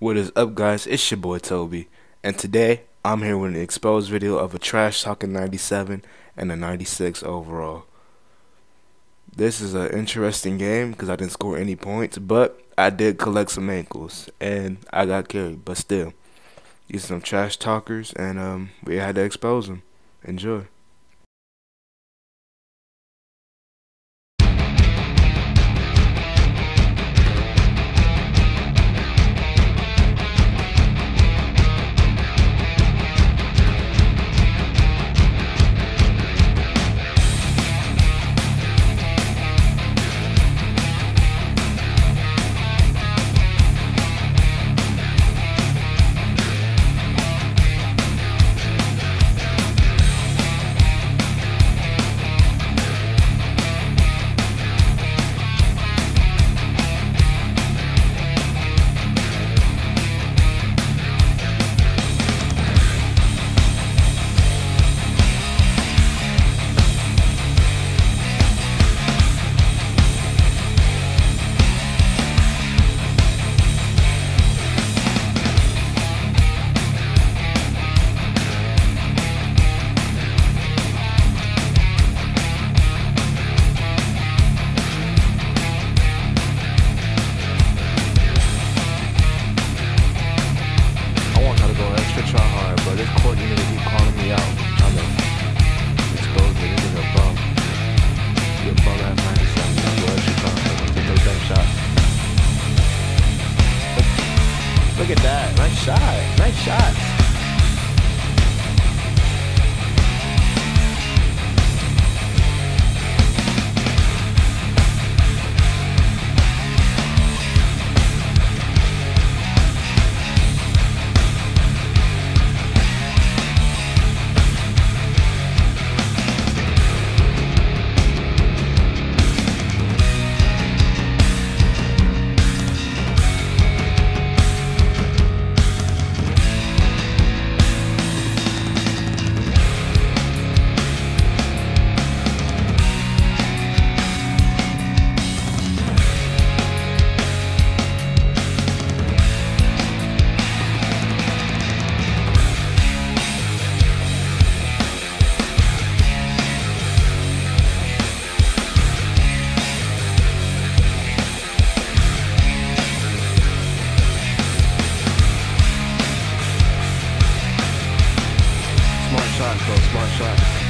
What is up, guys? It's your boy Tobi, and today I'm here with an exposed video of a trash talking 97 and a 96 overall. This is an interesting game because I didn't score any points, but I did collect some ankles and I got carried. But still, these are some trash talkers, and um, we had to expose them. Enjoy. Out. To me. This is bum. You a bum ass 97. I go extra try hard. Take no dumb shot. Look, look at that. Nice shot. Nice shot. martial arts.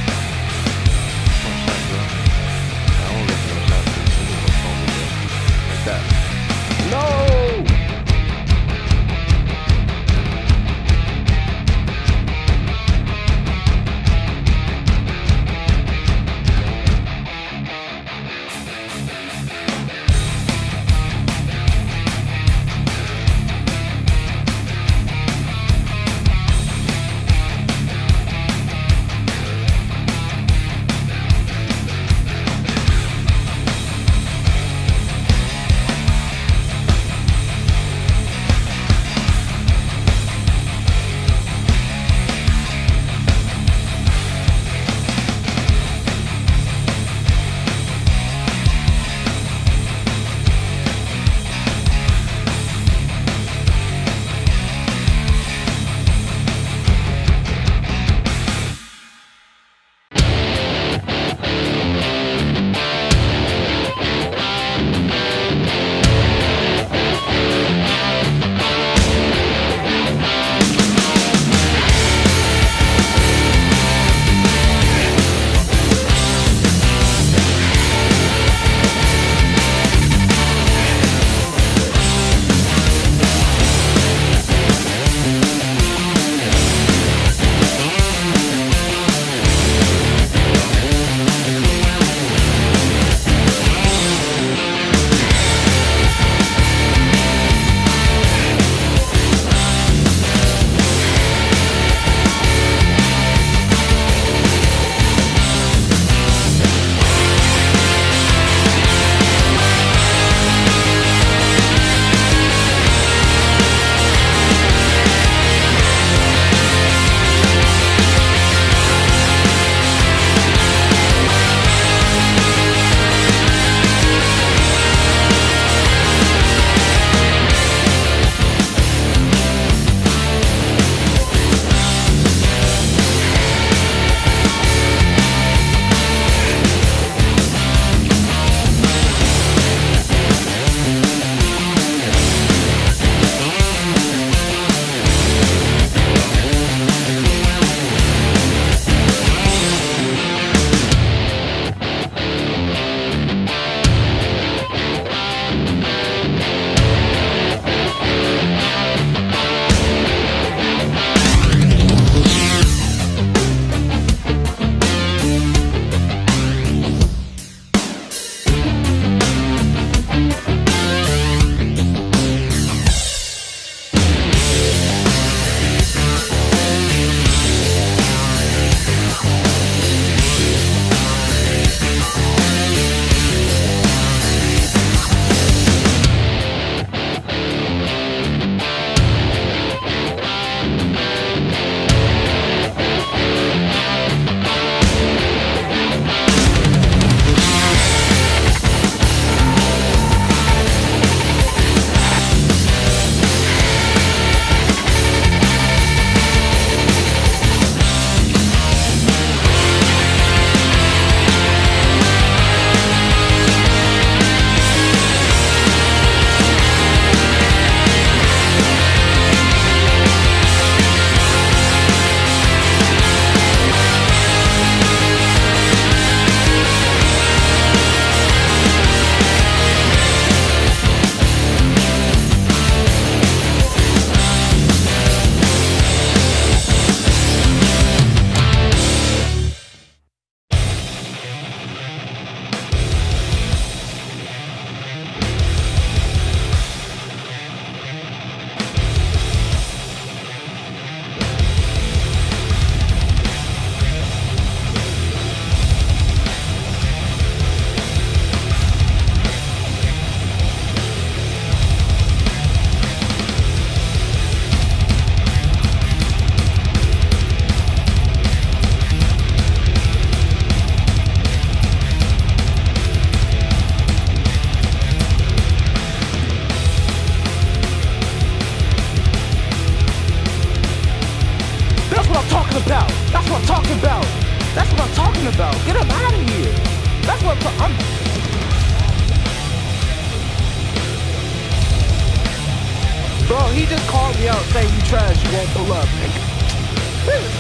Bro, he just called me out saying you trash, you won't pull up.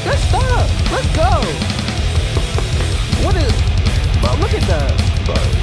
Let's stop. Let's go. What is... Bro, look at that. Bro.